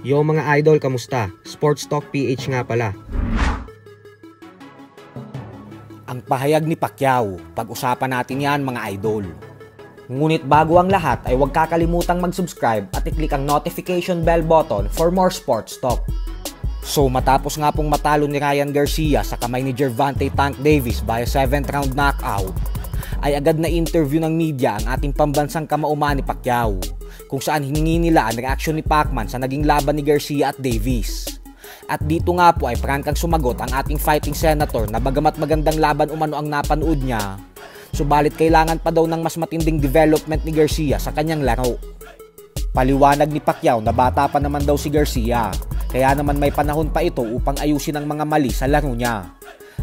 Yo mga idol, kamusta? Sports Talk PH nga pala. Ang pahayag ni Pacquiao, pag-usapan natin yan mga idol. Ngunit bago ang lahat ay huwag kakalimutang mag-subscribe at i-click ang notification bell button for more sports talk. So matapos nga pong matalo ni Ryan Garcia sa kamay ni Gervonta Tank Davis via 7th round knockout, ay agad na interview ng media ang ating pambansang kamauman ni Pacquiao kung saan hiningi nila ang reaksyon ni Pacman sa naging laban ni Garcia at Davis. At dito nga po ay prangkang sumagot ang ating fighting senator na bagamat magandang laban umano ang napanood niya, subalit kailangan pa daw ng mas matinding development ni Garcia sa kanyang laro. Paliwanag ni Pacquiao na bata pa naman daw si Garcia, kaya naman may panahon pa ito upang ayusin ang mga mali sa laro niya.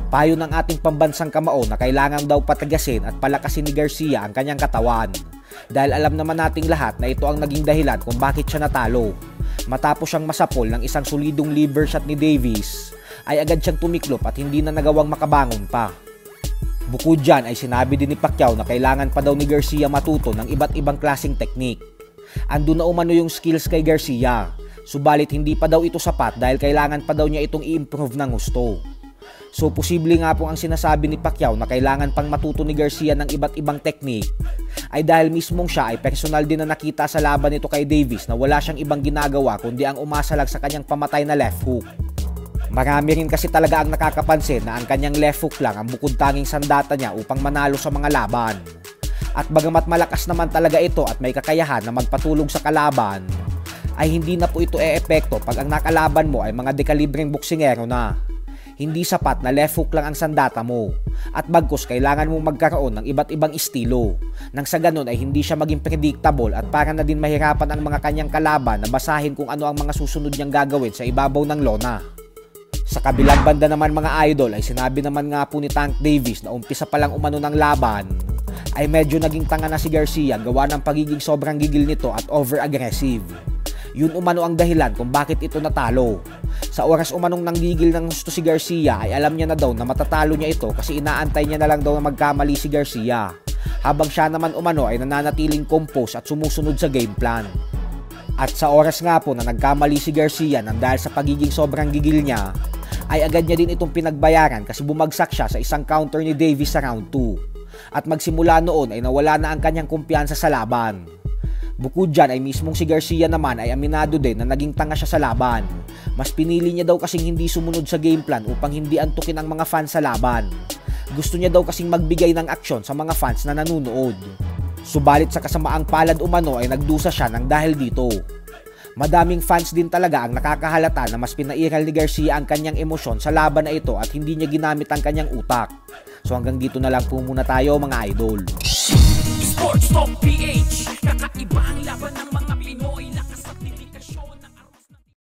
Payo ng ating pambansang kamao na kailangan daw patagasin at palakasin ni Garcia ang kanyang katawan dahil alam naman nating lahat na ito ang naging dahilan kung bakit siya natalo. Matapos siyang masapol ng isang solidong liver shot ni Davis, ay agad siyang tumiklop at hindi na nagawang makabangon pa. Bukod dyan ay sinabi din ni Pacquiao na kailangan pa daw ni Garcia matuto ng iba't ibang klasing teknik. Ando na umano yung skills kay Garcia, subalit hindi pa daw ito sapat dahil kailangan pa daw niya itong i-improve ng gusto. So posible nga po ang sinasabi ni Pacquiao na kailangan pang matuto ni Garcia ng iba't ibang technique ay dahil mismong siya ay personal din na nakita sa laban nito kay Davis na wala siyang ibang ginagawa kundi ang umasa lang sa kanyang pamatay na left hook. Marami rin kasi talaga ang nakakapansin na ang kanyang left hook lang ang bukod tanging sandata niya upang manalo sa mga laban. At bagamat malakas naman talaga ito at may kakayahan na magpatulog sa kalaban, ay hindi na po ito e-epekto pag ang nakalaban mo ay mga dekalibreng boksingero na hindi sapat na left hook lang ang sandata mo. At bagkus kailangan mo magkaroon ng iba't ibang estilo. Nang sa ganun ay hindi siya maging predictable at para na din mahirapan ang mga kanyang kalaban na basahin kung ano ang mga susunod niyang gagawin sa ibabaw ng lona. Sa kabilang banda naman mga idol ay sinabi naman nga po ni Tank Davis na umpisa pa lang umano ng laban ay medyo naging tanga na si Garcia gawa ng pagiging sobrang gigil nito at over-aggressive. Yun umano ang dahilan kung bakit ito natalo. Sa oras umanong nanggigil ng gusto si Garcia ay alam niya na daw na matatalo niya ito kasi inaantay niya na lang daw na magkamali si Garcia. Habang siya naman umano ay nananatiling compose at sumusunod sa game plan. At sa oras nga po na nagkamali si Garcia nang dahil sa pagiging sobrang gigil niya, ay agad niya din itong pinagbayaran kasi bumagsak siya sa isang counter ni Davis sa round 2. At magsimula noon ay nawala na ang kanyang kumpiyansa sa laban. Bukod dyan ay mismong si Garcia naman ay aminado din na naging tanga siya sa laban. Mas pinili niya daw kasing hindi sumunod sa game plan upang hindi antukin ang mga fans sa laban. Gusto niya daw kasing magbigay ng aksyon sa mga fans na nanunood. Subalit sa kasamaang palad umano ay nagdusa siya ng dahil dito. Madaming fans din talaga ang nakakahalata na mas pinairal ni Garcia ang kanyang emosyon sa laban na ito at hindi niya ginamit ang kanyang utak. So hanggang dito na lang po muna tayo mga idol. Sports Talk PH Iba ang laban ng